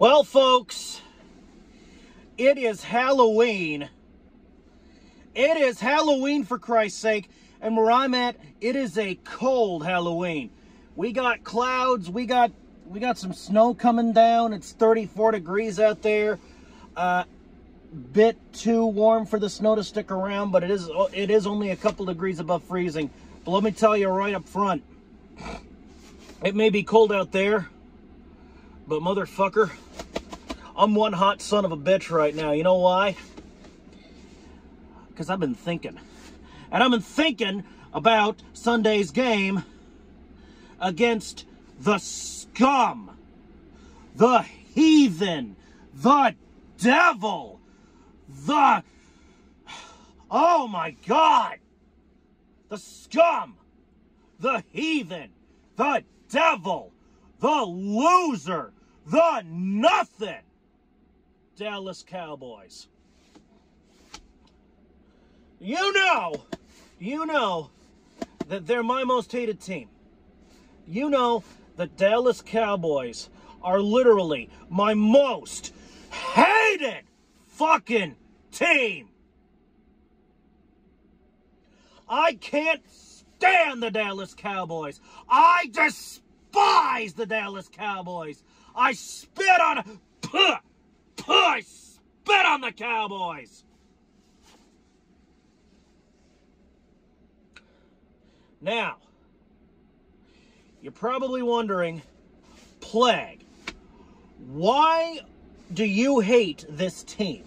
Well, folks, it is Halloween. It is Halloween, for Christ's sake. And where I'm at, it is a cold Halloween. We got clouds. We got we got some snow coming down. It's 34 degrees out there. Uh, bit too warm for the snow to stick around, but it is it is only a couple degrees above freezing. But let me tell you right up front, it may be cold out there, but motherfucker, I'm one hot son of a bitch right now. You know why? Because I've been thinking. And I've been thinking about Sunday's game against the scum, the heathen, the devil, the... Oh my God! The scum, the heathen, the devil, the loser, the nothing. Dallas Cowboys. You know, you know that they're my most hated team. You know the Dallas Cowboys are literally my most hated fucking team. I can't stand the Dallas Cowboys. I despise the Dallas Cowboys. I spit on puh, puh, I spit on the Cowboys. Now, you're probably wondering, Plague, why do you hate this team?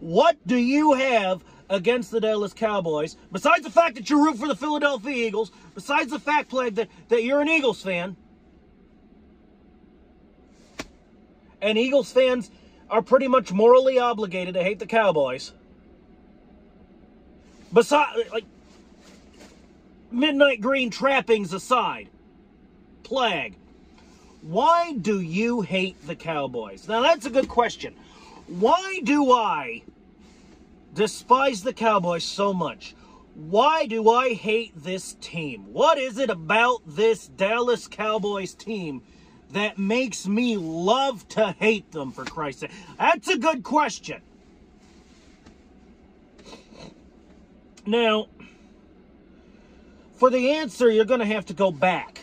What do you have against the Dallas Cowboys, besides the fact that you root for the Philadelphia Eagles, besides the fact, Plague, that, that you're an Eagles fan, and Eagles fans are pretty much morally obligated to hate the Cowboys. Besides, like, midnight green trappings aside, Plague, why do you hate the Cowboys? Now, that's a good question. Why do I despise the Cowboys so much? Why do I hate this team? What is it about this Dallas Cowboys team that makes me love to hate them, for Christ's sake? That's a good question. Now, for the answer, you're going to have to go back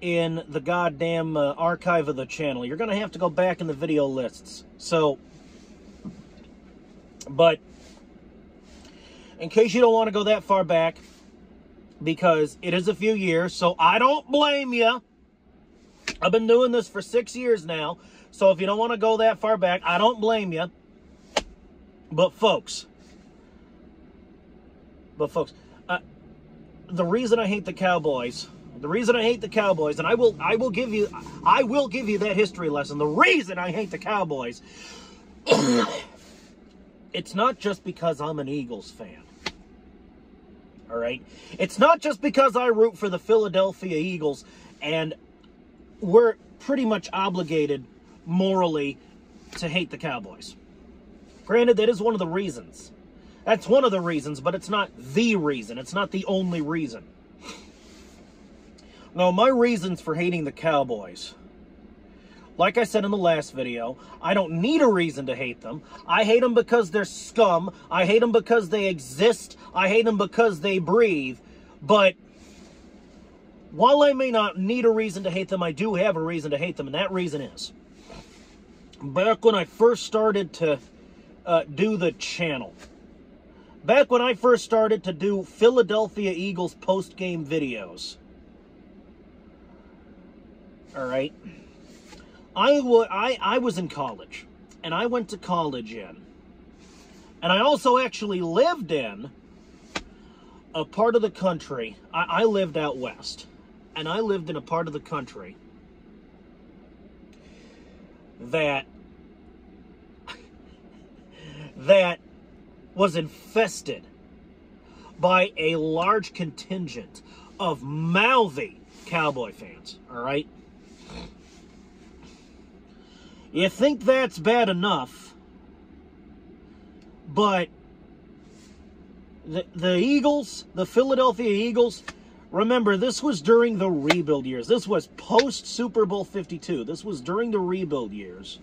in the goddamn uh, archive of the channel. You're going to have to go back in the video lists. So, but in case you don't want to go that far back, because it is a few years, so I don't blame you. I've been doing this for six years now, so if you don't want to go that far back, I don't blame you. But folks, but folks, uh, the reason I hate the Cowboys, the reason I hate the Cowboys, and I will, I will give you, I will give you that history lesson. The reason I hate the Cowboys, it's not just because I'm an Eagles fan. All right, it's not just because I root for the Philadelphia Eagles, and we're pretty much obligated morally to hate the Cowboys. Granted, that is one of the reasons. That's one of the reasons, but it's not the reason. It's not the only reason. Now, my reasons for hating the Cowboys. Like I said in the last video, I don't need a reason to hate them. I hate them because they're scum. I hate them because they exist. I hate them because they breathe. But while I may not need a reason to hate them, I do have a reason to hate them, and that reason is back when I first started to uh, do the channel, back when I first started to do Philadelphia Eagles post-game videos. All right. I, w- I, I was in college, and I went to college in, and I also actually lived in a part of the country. I, I lived out west, and I lived in a part of the country that that was infested by a large contingent of mouthy cowboy fans, all right? You think that's bad enough, but the, the Eagles, the Philadelphia Eagles, Remember, this was during the rebuild years. This was post Super Bowl 52. This was during the rebuild years.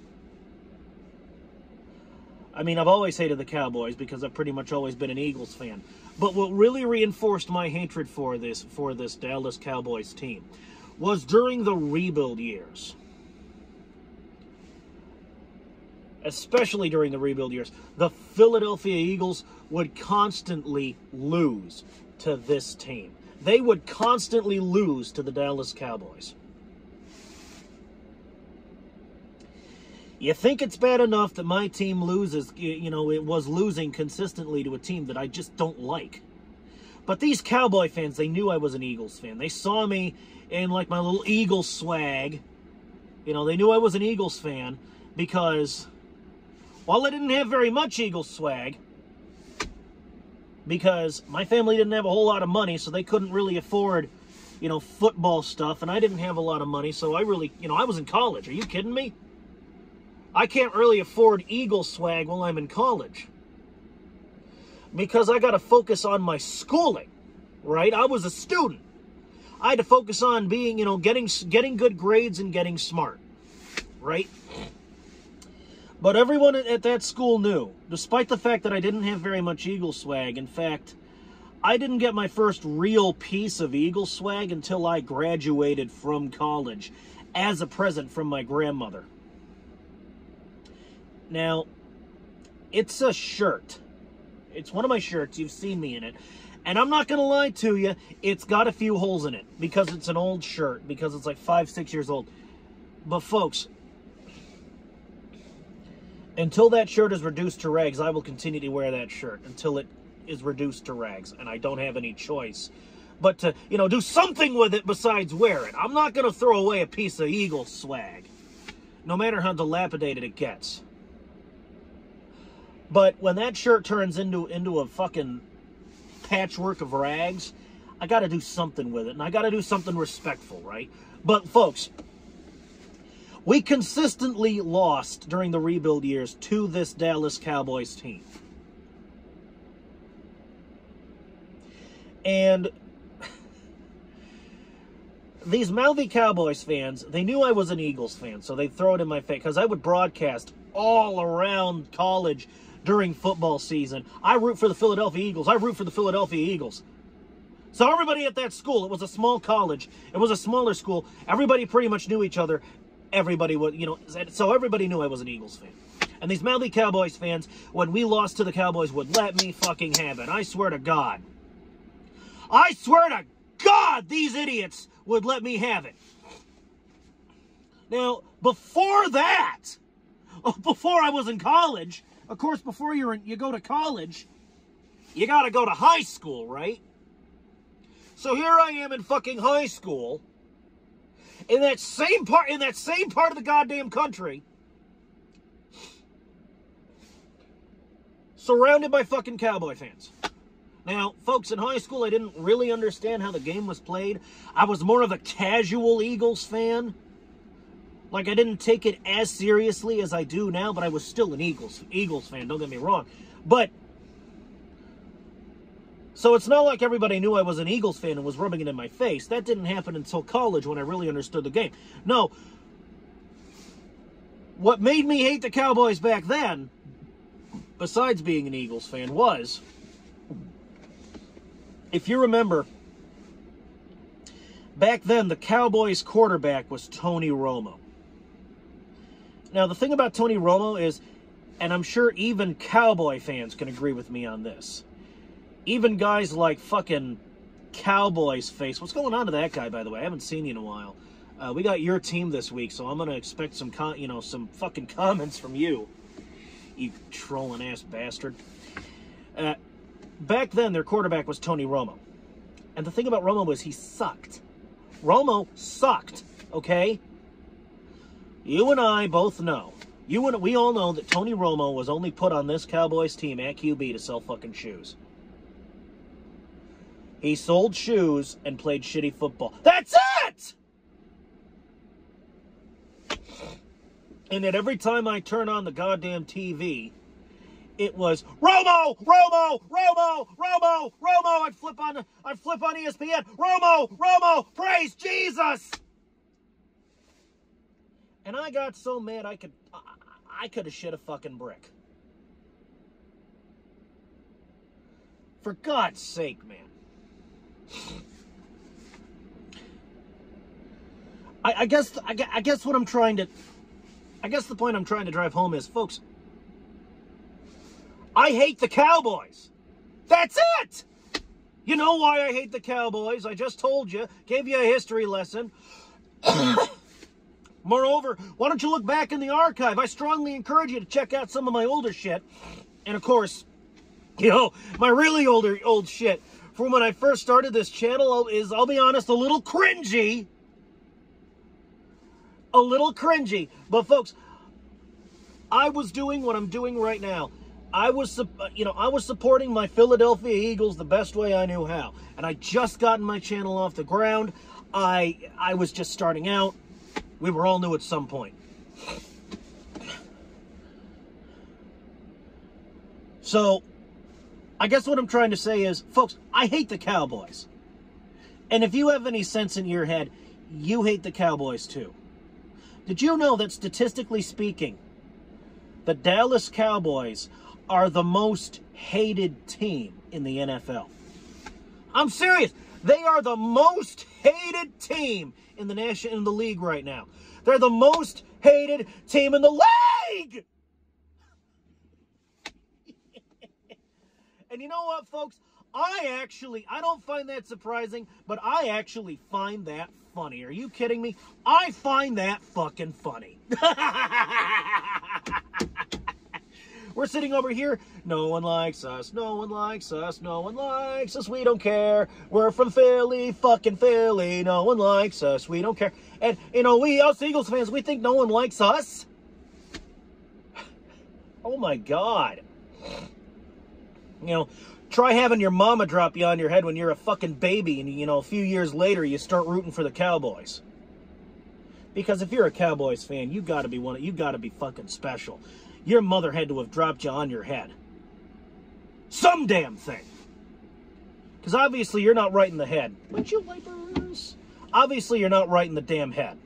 I mean, I've always hated the Cowboys because I've pretty much always been an Eagles fan. But what really reinforced my hatred for this for this Dallas Cowboys team was during the rebuild years. Especially during the rebuild years, the Philadelphia Eagles would constantly lose to this team. They would constantly lose to the Dallas Cowboys. You think it's bad enough that my team loses, you know, it was losing consistently to a team that I just don't like. But these Cowboy fans, they knew I was an Eagles fan. They saw me in like my little Eagles swag. You know, they knew I was an Eagles fan because while I didn't have very much Eagles swag, because my family didn't have a whole lot of money, so they couldn't really afford, you know, football stuff, and I didn't have a lot of money, so I really, you know, I was in college. Are you kidding me? I can't really afford Eagle swag while I'm in college. Because I got to focus on my schooling, right? I was a student. I had to focus on being, you know, getting getting good grades and getting smart, right? But everyone at that school knew, despite the fact that I didn't have very much Eagle swag. In fact, I didn't get my first real piece of Eagle swag until I graduated from college as a present from my grandmother. Now, it's a shirt. It's one of my shirts. You've seen me in it. And I'm not going to lie to you, it's got a few holes in it because it's an old shirt, because it's like five, six years old. But folks, until that shirt is reduced to rags, I will continue to wear that shirt until it is reduced to rags, and I don't have any choice but to, you know, do something with it besides wear it. I'm not going to throw away a piece of Eagle swag, no matter how dilapidated it gets. But when that shirt turns into into a fucking patchwork of rags, I got to do something with it, and I got to do something respectful, right? But folks, we consistently lost during the rebuild years to this Dallas Cowboys team. And these mouthy Cowboys fans, they knew I was an Eagles fan, so they'd throw it in my face because I would broadcast all around college during football season. I root for the Philadelphia Eagles. I root for the Philadelphia Eagles. So everybody at that school, it was a small college. It was a smaller school. Everybody pretty much knew each other. Everybody was, you know, so everybody knew I was an Eagles fan. And these mouthy Cowboys fans, when we lost to the Cowboys, would let me fucking have it. I swear to God. I swear to God, these idiots would let me have it. Now, before that, oh, before I was in college, of course, before you're in, you go to college, you got to go to high school, right? So here I am in fucking high school, in that same part, in that same part of the goddamn country, surrounded by fucking cowboy fans. Now, folks, in high school, I didn't really understand how the game was played. I was more of a casual Eagles fan. Like I didn't take it as seriously as I do now, but I was still an Eagles Eagles fan, don't get me wrong. But so it's not like everybody knew I was an Eagles fan and was rubbing it in my face. That didn't happen until college when I really understood the game. No. What made me hate the Cowboys back then, besides being an Eagles fan, was if you remember back then the Cowboys quarterback was Tony Romo. Now, the thing about Tony Romo is, and I'm sure even Cowboy fans can agree with me on this, even guys like fucking Cowboys face. What's going on to that guy, by the way? I haven't seen you in a while. Uh, we got your team this week, so I'm gonna expect some, con- you know, some fucking comments from you, you trolling ass bastard. Uh, back then, their quarterback was Tony Romo, and the thing about Romo was he sucked. Romo sucked. Okay, you and I both know. You and we all know that Tony Romo was only put on this Cowboys team at QB to sell fucking shoes. He sold shoes and played shitty football. That's it! And that every time I turn on the goddamn TV, it was Romo, Romo, Romo, Romo, Romo. I'd flip on, I'd flip on ESPN. Romo, Romo, praise Jesus. And I got so mad I could, I, I could have shit a fucking brick. For God's sake, man. I, I guess I, I guess what I'm trying to I guess the point I'm trying to drive home is, folks, I hate the Cowboys. That's it. You know why I hate the Cowboys? I just told you, gave you a history lesson. Moreover, why don't you look back in the archive? I strongly encourage you to check out some of my older shit. And of course, you know, my really older old shit from when I first started this channel oh, is, I'll be honest, a little cringy a little cringy. But folks, I was doing what I'm doing right now. I was, uh, you know, I was supporting my Philadelphia Eagles the best way I knew how, and I just gotten my channel off the ground. I, I was just starting out. We were all new at some point. So, I guess what I'm trying to say is, folks, I hate the Cowboys. And if you have any sense in your head, you hate the Cowboys too. Did you know that statistically speaking, the Dallas Cowboys are the most hated team in the NFL? I'm serious. They are the most hated team in the nation in the league right now. They're the most hated team in the league. And you know what, folks? I actually, I don't find that surprising, but I actually find that funny. Are you kidding me? I find that fucking funny. We're sitting over here. No one likes us. No one likes us. No one likes us. We don't care. We're from Philly, fucking Philly. No one likes us. We don't care. And, you know, we, us Eagles fans, we think no one likes us. Oh my God. You know, Try having your mama drop you on your head when you're a fucking baby and, you know, a few years later you start rooting for the Cowboys. Because if you're a Cowboys fan, you gotta be one, you gotta be fucking special. Your mother had to have dropped you on your head. Some damn thing. Because obviously you're not right in the head. But you wipers. Obviously you're not right in the damn head.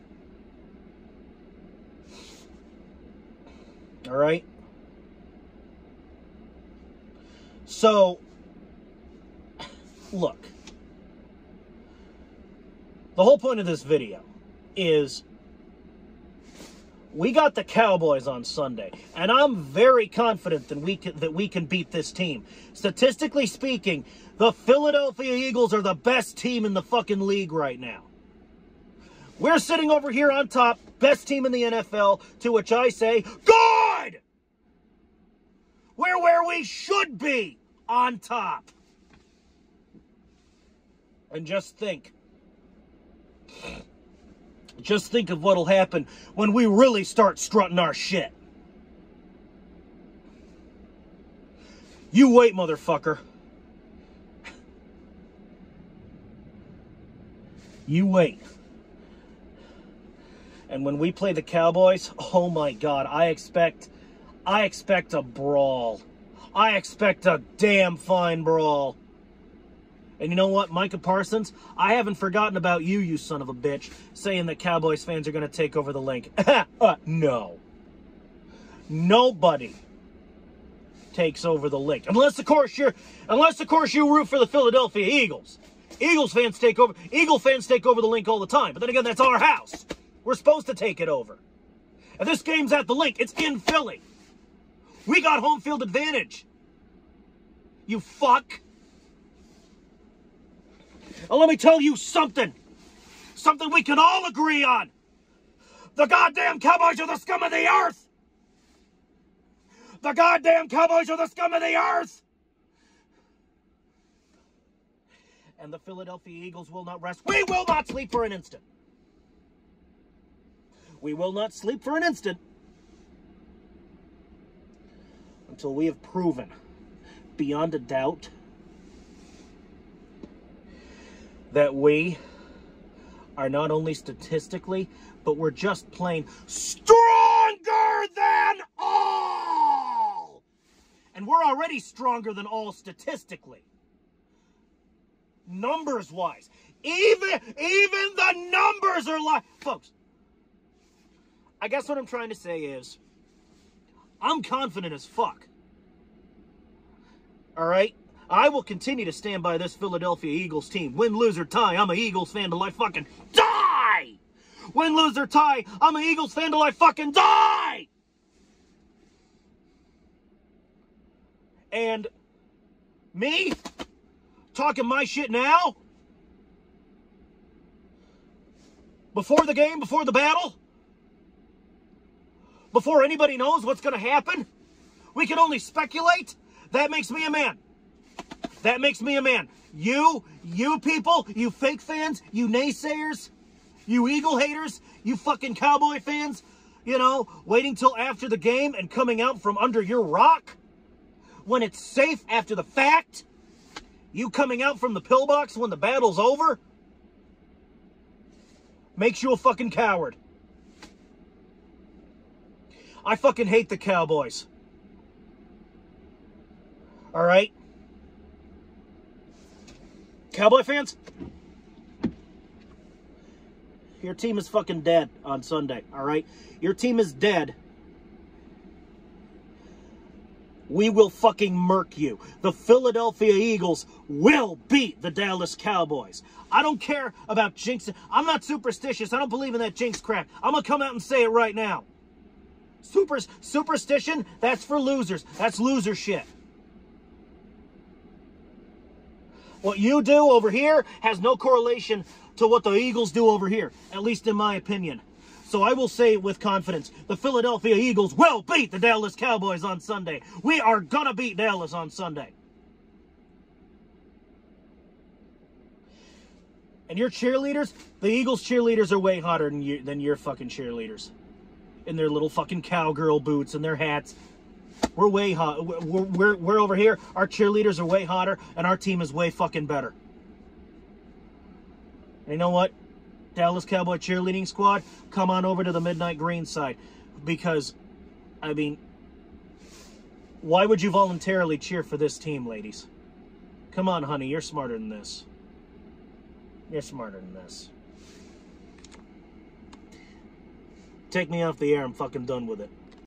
All right? So, look, the whole point of this video is we got the Cowboys on Sunday, and I'm very confident that we can, that we can beat this team. Statistically speaking, the Philadelphia Eagles are the best team in the fucking league right now. We're sitting over here on top, best team in the NFL, to which I say, good! We're where we should be, on top. And just think. Just think of what'll happen when we really start strutting our shit. You wait, motherfucker. You wait. And when we play the Cowboys, oh my god, I expect I expect a brawl. I expect a damn fine brawl. And you know what, Micah Parsons? I haven't forgotten about you, you son of a bitch, saying that Cowboys fans are going to take over the Linc. uh, no. Nobody takes over the Linc. Unless, of course, you're, unless, of course, you root for the Philadelphia Eagles. Eagles fans take over, Eagle fans take over the Linc all the time. But then again, that's our house. We're supposed to take it over. And this game's at the Linc, It's in Philly. We got home field advantage. You fuck. And let me tell you something. Something we can all agree on. The goddamn Cowboys are the scum of the earth. The goddamn Cowboys are the scum of the earth. And the Philadelphia Eagles will not rest. We will not sleep for an instant. We will not sleep for an instant until we have proven beyond a doubt that we are not only statistically, but we're just plain stronger than all. And we're already stronger than all statistically. Numbers wise. Even even the numbers are like folks. I guess what I'm trying to say is I'm confident as fuck. All right? I will continue to stand by this Philadelphia Eagles team. Win, lose, or tie, I'm an Eagles fan till I fucking die! Win, lose, or tie, I'm an Eagles fan till I fucking die! And me talking my shit now? Before the game, before the battle? Before anybody knows what's going to happen? We can only speculate? That makes me a man. That makes me a man. You, you people, you fake fans, you naysayers, you Eagle haters, you fucking Cowboy fans, you know, waiting till after the game and coming out from under your rock when it's safe after the fact. You coming out from the pillbox when the battle's over makes you a fucking coward. I fucking hate the Cowboys. All right? Cowboy fans? Your team is fucking dead on Sunday, all right? Your team is dead. We will fucking murk you. The Philadelphia Eagles will beat the Dallas Cowboys. I don't care about jinx. I'm not superstitious. I don't believe in that jinx crap. I'm going to come out and say it right now. Super, superstition, that's for losers. That's loser shit. What you do over here has no correlation to what the Eagles do over here, at least in my opinion. So I will say with confidence, the Philadelphia Eagles will beat the Dallas Cowboys on Sunday. We are going to beat Dallas on Sunday. And your cheerleaders, the Eagles cheerleaders are way hotter than, you, than your fucking cheerleaders. In their little fucking cowgirl boots and their hats. We're way hot. We're, we're, we're over here. Our cheerleaders are way hotter, and our team is way fucking better. And you know what? Dallas Cowboy cheerleading squad, come on over to the Midnight Green side. Because, I mean, why would you voluntarily cheer for this team, ladies? Come on, honey, you're smarter than this. You're smarter than this. Take me off the air. I'm fucking done with it.